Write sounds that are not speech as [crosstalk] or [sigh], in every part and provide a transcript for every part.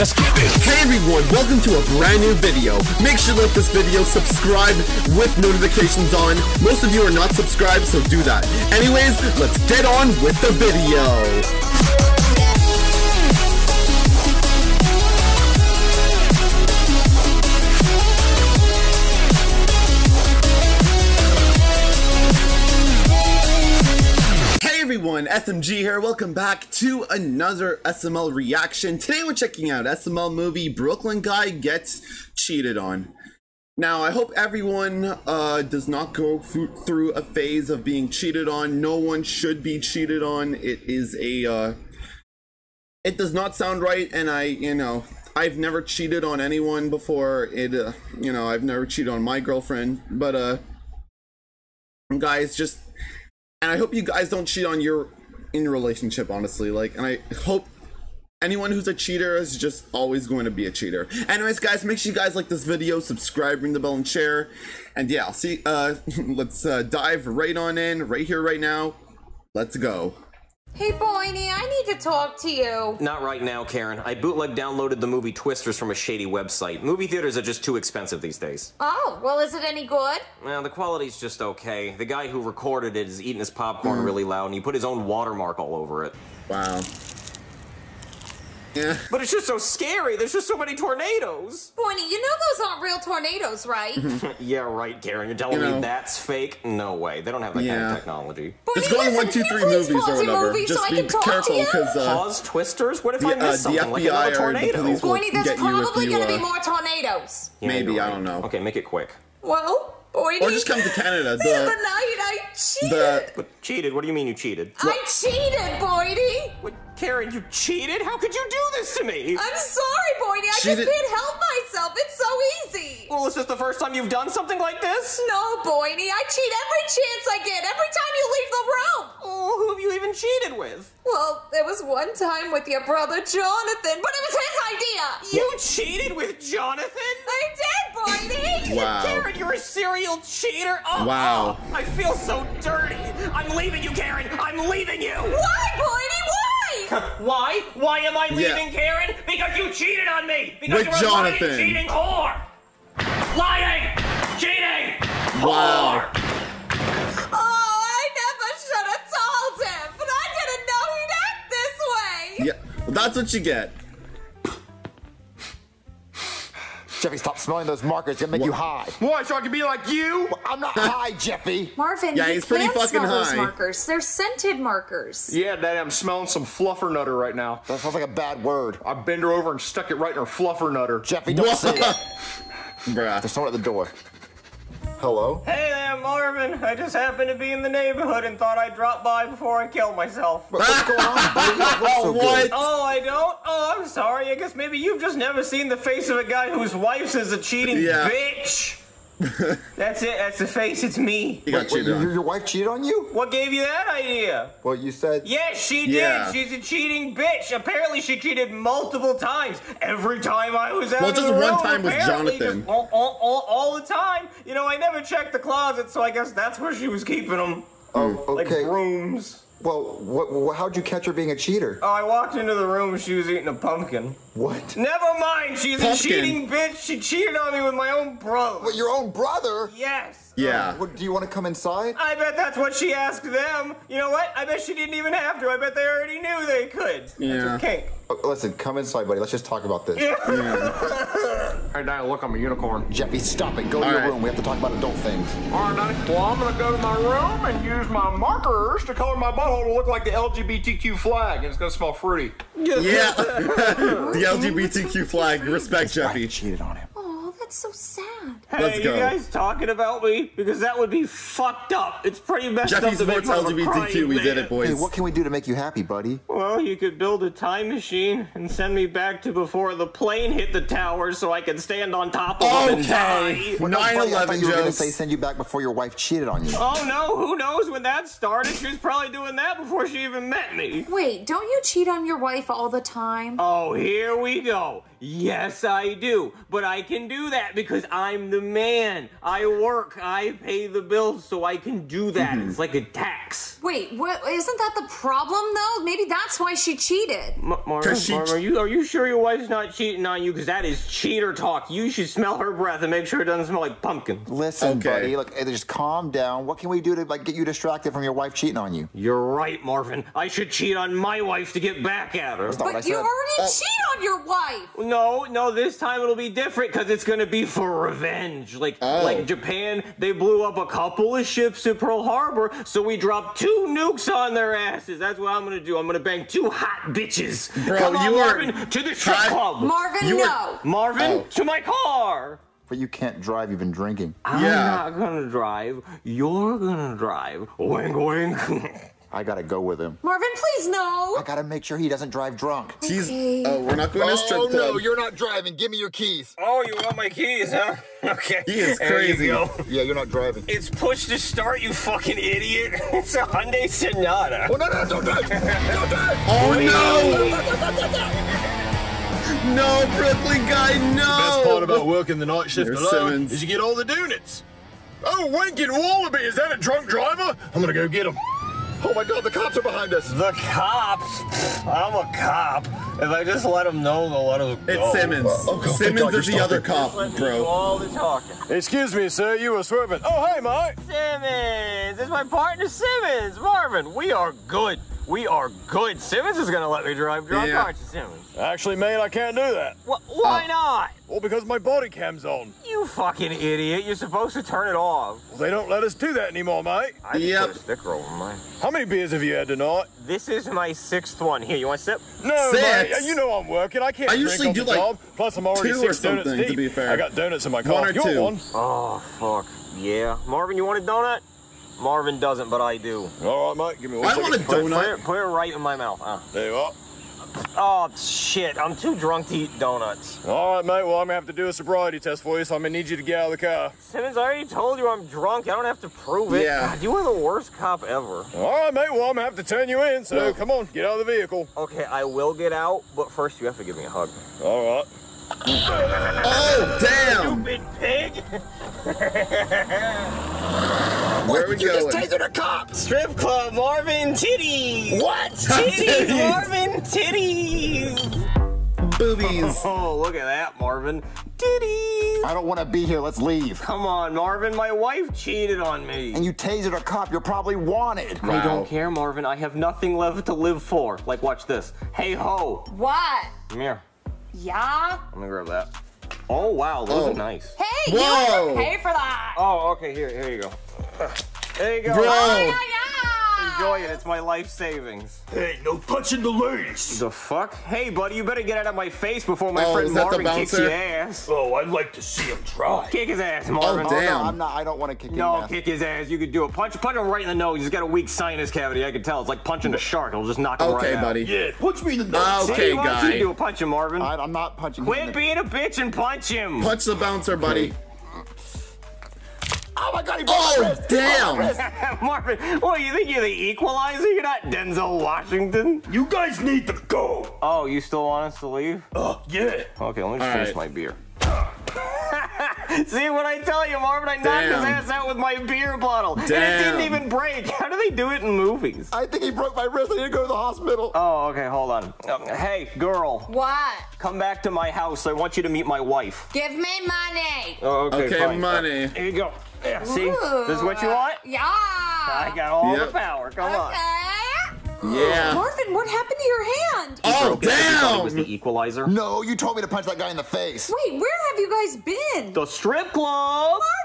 Let's get it. Hey everyone, welcome to a brand new video. Make sure to like this video, subscribe with notifications on. Most of you are not subscribed, so do that. Anyways, let's get on with the video. Everyone, SMG here. Welcome back to another SML reaction. Today we're checking out SML movie Brooklyn Guy Gets Cheated On. Now, I hope everyone uh, does not go through, a phase of being cheated on. No one should be cheated on. It is a, uh, it does not sound right, and I, you know, I've never cheated on anyone before. It, uh, you know, I've never cheated on my girlfriend, but uh, guys, just and I hope you guys don't cheat on your in your relationship, honestly. Like, and I hope anyone who's a cheater is just always going to be a cheater. Anyways, guys, make sure you guys like this video, subscribe, ring the bell, and share. And yeah, I'll see. Uh, [laughs] let's uh, dive right on in, right here, right now. Let's go. Hey, Boynie, I need to talk to you. Not right now, Karen. I bootleg downloaded the movie Twisters from a shady website. Movie theaters are just too expensive these days. Oh, well, is it any good? Well, the quality's just okay. The guy who recorded it is eating his popcorn hmm. really loud, and he put his own watermark all over it. Wow. Yeah. But it's just so scary. There's just so many tornadoes. Boynie, you know those aren't real tornadoes, right? [laughs] yeah, right, Karen. You're telling You know. me that's fake? No way. They don't have that kind of technology. It's going listen, one, two, can you three please movies or whatever. movie so Just I be can talk to careful, you? because uh, Pause Twisters? What if the, I uh, miss the something? like FBI another or the tornado? police will Boynie, there's get you if probably gonna be uh, more tornadoes. Yeah, Maybe, you're I don't know. Okay, make it quick. Well, Boynie. Or just come to Canada. [laughs] The other The, night I cheated. the, But cheated? What do you mean you cheated? I cheated, Boynie. What, Karen, you cheated? How could you do this to me? I'm sorry, Boynie. I Cheated- just can't help myself. It's so easy. Well, is this the first time you've done something like this? No, Boynie. I cheat every chance I get. Every time you leave the room. Oh, who have you even cheated with? Well, there was one time with your brother Jonathan, but it was his idea. You cheated with Jonathan? I did, Boydie. Wow. Karen, you're a serial cheater. Oh, Wow. oh, I feel so dirty. I'm leaving you, Karen. I'm leaving you. Why, Boydie? Why? Why? Why am I Yeah. leaving, Karen? Because you cheated on me. Because With you're a Jonathan. lying, cheating whore. Lying, cheating. Wow. whore. Oh, I never should have told him, but I didn't know he'd act this way. yeah, well, that's what you get. Jeffy, stop smelling those markers. It's gonna make you high. Why, so I can be like you? I'm not [laughs] high, Jeffy. Marvin, Yeah, you he's pretty fucking smell those markers. They're scented markers. Yeah, Daddy, I'm smelling some fluffer nutter right now. That sounds like a bad word. I bend her over and stuck it right in her fluffer nutter. Jeffy, don't say it. [laughs] Bruh. There's someone at the door. Hello? Hey there, Marvin. I just happened to be in the neighborhood and thought I'd drop by before I killed myself. What- What's going on, buddy? [laughs] You so oh, What? good. Oh, I don't? Oh, I'm sorry. I guess maybe you've just never seen the face of a guy whose wife is a cheating Yeah. bitch. [laughs] That's it. That's the face. It's me. You got Wait, wait, cheated your, on. your wife cheated on you? What gave you that idea? Well, you said. Yes, she did. Yeah. She's a cheating bitch. Apparently, she cheated multiple times. Every time I was out Well, of just the one room, time with Jonathan. all, all, all, all the time. You know, I never checked the closet, so I guess that's where she was keeping them. Oh, okay. Like okay. brooms. Well, what, what, how'd you catch her being a cheater? Oh, I walked into the room and she was eating a pumpkin. What? Never mind, she's a cheating bitch. She cheated on me with my own brother. What, your own brother? Yes. Yeah. What, do you want to come inside? I bet that's what she asked them. You know what? I bet she didn't even have to. I bet they already knew they could. Yeah. That's a kink. Oh, listen, come inside, buddy. Let's just talk about this. Yeah. [laughs] Hey, Daddy, look, I'm a unicorn. Jeffy, stop it. Go to All your right. room. We have to talk about adult things. All right, Daddy. Well, I'm gonna go to my room and use my markers to color my butthole to look like the LGBTQ flag, and it's gonna smell fruity. Yeah. [laughs] the LGBTQ flag. Respect, Jeffy. Wife cheated on him. Oh, that's so sad. Hey, Let's go. you guys talking about me? Because that would be fucked up. It's pretty messed up Jeffy to make supports fun of a LGBTQ. crying We did man. it, Hey, what can we do to make you happy, buddy? Well, you could build a time machine and send me back to before the plane hit the tower so I could stand on top of it and Okay. die. Well, no, 9/11 thought you were going to say send you back before your wife cheated on you. Oh no, who knows when that started? She was probably doing that before she even met me. Wait, don't you cheat on your wife all the time? Oh, here we go. Yes, I do. But I can do that because I'm the man. I work. I pay the bills so I can do that. Mm-hmm. It's like a tax. Wait, what? Isn't that the problem though? Maybe that's why she cheated. M- Marvin, 'Cause she- Marvin, are you are you sure your wife's not cheating on you? Because that is cheater talk. You should smell her breath and make sure it doesn't smell like pumpkin. Listen, Okay. buddy. Look, eh, just calm down. What can we do to like get you distracted from your wife cheating on you? You're right, Marvin. I should cheat on my wife to get back at her. not what I But you already Oh. cheat on your wife. No, no, this time it'll be different because it's gonna be for revenge. Like, Oh. like Japan, they blew up a couple of ships at Pearl Harbor, so we dropped two nukes on their asses. That's what I'm gonna do. I'm gonna bang two hot bitches. Bro, Come on, you are Marvin, to the strip try- club. Marvin, You were- no. Marvin, Oh. to my car. But you can't drive. You've been drinking. I'm Yeah. not gonna drive. You're gonna drive. Wink, wink. [laughs] I gotta go with him. Marvin, please no. I gotta make sure he doesn't drive drunk. He's. Okay. Oh, we're not going to strip club. Oh no, you're not driving. Give me your keys. oh, you want my keys, huh? [laughs] Okay. He is There you crazy. go. Yeah, you're not driving. It's push to start, you fucking idiot. [laughs] It's a Hyundai Sonata. Oh no, no, don't drive! Don't drive! [laughs] Oh no! No, Brooklyn guy, no! Best part about working the night shift There's alone Simmons. is you get all the donuts. Oh, Winkin' Wallaby, is that a drunk driver? I'm gonna go get him. Oh my God, the cops are behind us. The cops? I'm a cop. If I just let them know, they'll let us go. It's Simmons. Oh, God, Simmons oh God, is the other cop, Let me bro. all the talking. Excuse me, sir, you were swerving. Oh, hey, mate. Simmons! It's my partner Simmons! Marvin, we are good. We are good. Simmons is gonna let me drive drunk, Yeah. aren't you, Simmons? Actually, mate, I can't do that. Wh- why oh. not? Well, because my body cam's on. You fucking idiot. You're supposed to turn it off. Well, they don't let us do that anymore, mate. I just Yep. put a sticker over mine. How many beers have you had tonight? This is my sixth one. Here, you want a sip? No, Six. mate. You know I'm working. I can't I drink usually on do, the like, job. Plus, I'm already two or six donuts something, to deep. be fair. I got donuts in my car. One or you two. want one? Oh, fuck. Yeah. Marvin, you want a donut? Marvin doesn't, but I do. All right, mate. Give me one I second. want a Put, put, it, put it right in my mouth. Uh. There you are. Oh, shit. I'm too drunk to eat donuts. All right, mate. Well, I'm gonna have to do a sobriety test for you, so I'm gonna need you to get out of the car. Simmons, I already told you I'm drunk. I don't have to prove it. Yeah. God, you are the worst cop ever. All right, mate. Well, I'm gonna have to turn you in. So Well- come on, get out of the vehicle. Okay, I will get out, but first you have to give me a hug. All right. Oh, damn! Stupid pig! [laughs] Where are we going? tasered a cop. Strip club, Marvin Titties! What? [laughs] Titties, Titties. Marvin Titties! Boobies. [laughs] Oh, look at that, Marvin. Titties! I don't want to be here. Let's leave. Come on, Marvin, my wife cheated on me. And you tasered a cop. You're probably wanted. I don't care, Marvin. I have nothing left to live for. Like, watch this. Hey ho. What? Come here. Yeah? Let me grab that. Oh, wow. Those Oh. are nice. Hey, Whoa. you pay for that. Oh, okay. Here, here you go. There you go. Bro. Yeah, yeah. Enjoy it. It's my life savings. Hey, no punching the ladies. The fuck? Hey, buddy, you better get out of my face before my Oh, friend is the Marvin kicks your ass. Oh, I'd like to see him try. Kick his ass, Marvin. Oh, Oh, damn. no, I'm not. I don't want to kick No, him. kick his ass. You could do it. Punch, punch him right in the nose. He's got a weak sinus cavity. I can tell. It's like punching a shark. It'll just knock him Okay, right out. Okay, buddy. Yeah, punch me in the nose. Ah. Okay, See, why don't you do it? Punch him, Marvin. I, I'm not punching Quit him. being a bitch and punch him. Punch the bouncer, buddy. Oh my God! He broke my Oh, wrist. He broke my damn! wrist. [laughs] Marvin, what, you think you're the equalizer? You're not Denzel Washington. You guys need to go. Oh, you still want us to leave? Oh, Uh, yeah. Okay, let me just finish right. my beer. [laughs] See what I tell you, Marvin? I knocked his ass out with my beer bottle. And it didn't even break. [laughs] How do they do it in movies? I think he broke my wrist. I need to go to the hospital. Oh, okay, hold on. Uh, hey, girl, What? come back to my house. I want you to meet my wife. Give me money. Oh, okay, Okay, fine. money. Uh, here you go. Yeah, see? This is what you want? Yeah. I got all Yep. the power. Come on. Okay. Yeah. Marvin, what happened to your hand? Oh, Broke it 'cause you it was the equalizer. No, you told me to punch that guy in the face. Wait, where have you guys been? The strip club. Marvin, how could you?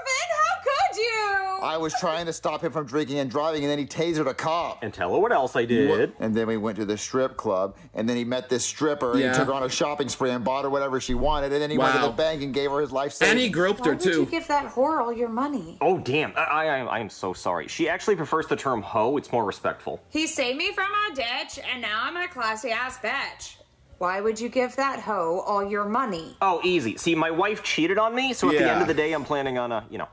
I was trying to stop him from drinking and driving, and then he tasered a cop. And tell her what else I did. And then we went to the strip club, and then he met this stripper, and Yeah. he took her on a shopping spree and bought her whatever she wanted, and then he went to the bank and gave her his life savings. And he groped Why her would you give that whore all your money? Oh, damn. I, I, I am so sorry. She actually prefers the term hoe. It's more respectful. He saved me from a ditch, and now I'm a classy ass bitch. Why would you give that hoe all your money? Oh, easy. See, my wife cheated on me, so at the end of the day, I'm planning on, uh, you know,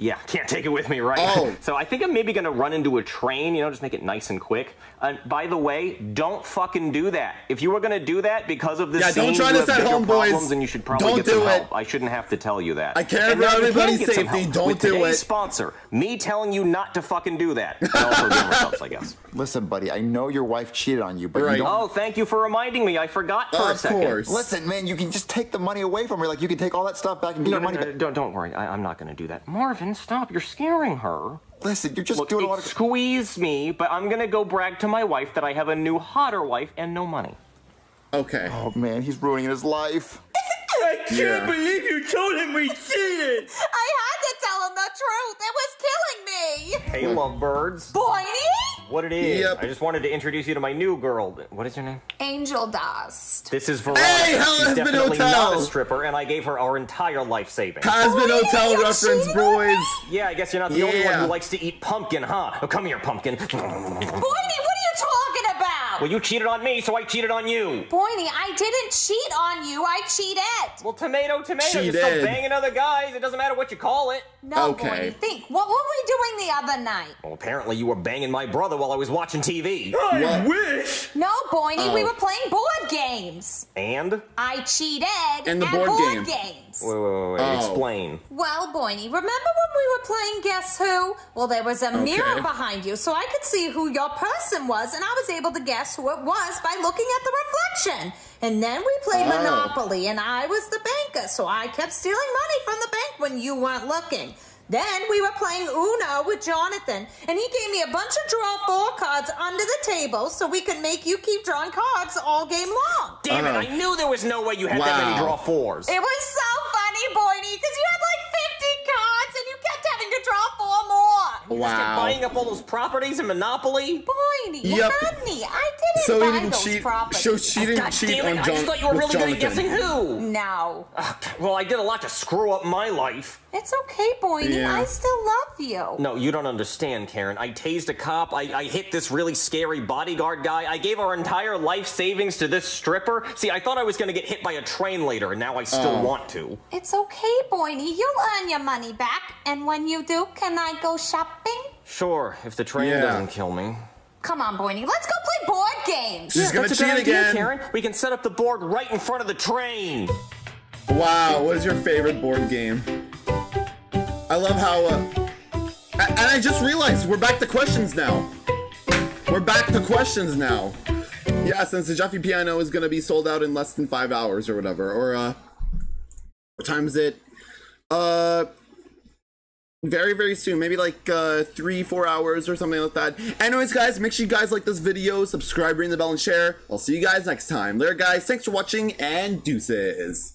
Yeah, can't take it with me, right? Oh. [laughs] so I think I'm maybe gonna run into a train, you know, just make it nice and quick. And by the way, don't fucking do that. If you were gonna do that because of this Yeah, don't scene, try you this at home, boys. problems, and you should probably Don't get some it. help. I shouldn't have to tell you that. I care about can everybody's get some safety. help Don't with do today's it. sponsor, me telling you not to fucking do that. And also gamer subs, I guess. [laughs] Listen, buddy, I know your wife cheated on you, but Right. you don't. Oh, thank you for reminding me. I forgot for a second. Of course. Listen, man, you can just take the money away from her. Like you can take all that stuff back and get No, your no, money no, back. don't, don't worry. I, I'm not going to do that. Marvin, stop. You're scaring her. Listen, you're just Look, doing a lot of. squeezed me, but I'm going to go brag to my wife that I have a new, hotter wife and no money. Okay. Oh man, he's ruining his life. [laughs] I can't Yeah. believe you told him we cheated. I had to tell him the truth. It was killing me. Hey, lovebirds. Boiny? What it is? Yep. I just wanted to introduce you to my new girl. What is her name? Angel dust. This is Veronica. Hey, She's Hazbin definitely Hotel. not a stripper, and I gave her our entire life savings. Hazbin Boy, Hotel you're reference, boys. Yeah, I guess you're not the only one who likes to eat pumpkin, huh? Oh, come here, pumpkin. Boiny, what are you talking about? Well, you cheated on me, so I cheated on you. Boiny, I didn't cheat on you. I cheated. Well, tomato, tomato. You Cheated. still banging other guys. It doesn't matter what you call it. No, Okay. Boiny, think. What were we doing the other night? Well, apparently you were banging my brother while I was watching TV. What? wish. No, Boiny, we Oh. were playing board games. And? I cheated And the at board board game. games. Wait, wait, wait, wait. Oh. Explain. Well, Boiny, remember when we were playing Guess Who? Well, there was a mirror behind you, so I could see who your person was, and I was able to guess who it was by looking at the reflection. And then we played Oh. Monopoly, and I was the banker, so I kept stealing money from the bank when you weren't looking. Then we were playing Uno with Jonathan, and he gave me a bunch of draw four cards under the table so we could make you keep drawing cards all game long. Damn it, Oh. I uh-huh. knew there was no way you had that many draw fours. It was more. You just kept Wow. buying up all those properties in Monopoly. Boydie, you Yep. had. I didn't So buy he didn't those cheat. properties. So she didn't God cheat damn it, on I just thought you were with really good at guessing who. No. Well, I did a lot to screw up my life. It's okay, Boydie. Yeah. I still love you. No, you don't understand, Karen. I tased a cop. I, I hit this really scary bodyguard guy. I gave our entire life savings to this stripper. See, I thought I was going to get hit by a train later, and now I still Oh. want to. It's okay, Boydie. You'll earn your money back. And when you do, can I go shopping? Sure, if the train Yeah. doesn't kill me. Come on, Boydie. Let's go play board games. She's gonna a good cheat idea, again. Karen. We can set up the board right in front of the train. Wow, what is your favorite board game? I love how. Uh, and I just realized we're back to questions now. We're back to questions now. Yeah, since the Jeffy Piano is gonna be sold out in less than five hours or whatever, or uh, what time is it? Uh, very very soon, maybe like uh three four hours or something like that. Anyways, guys, make sure you guys like this video, subscribe, ring the bell, and share. I'll see you guys next time. Later, guys. Thanks for watching and deuces.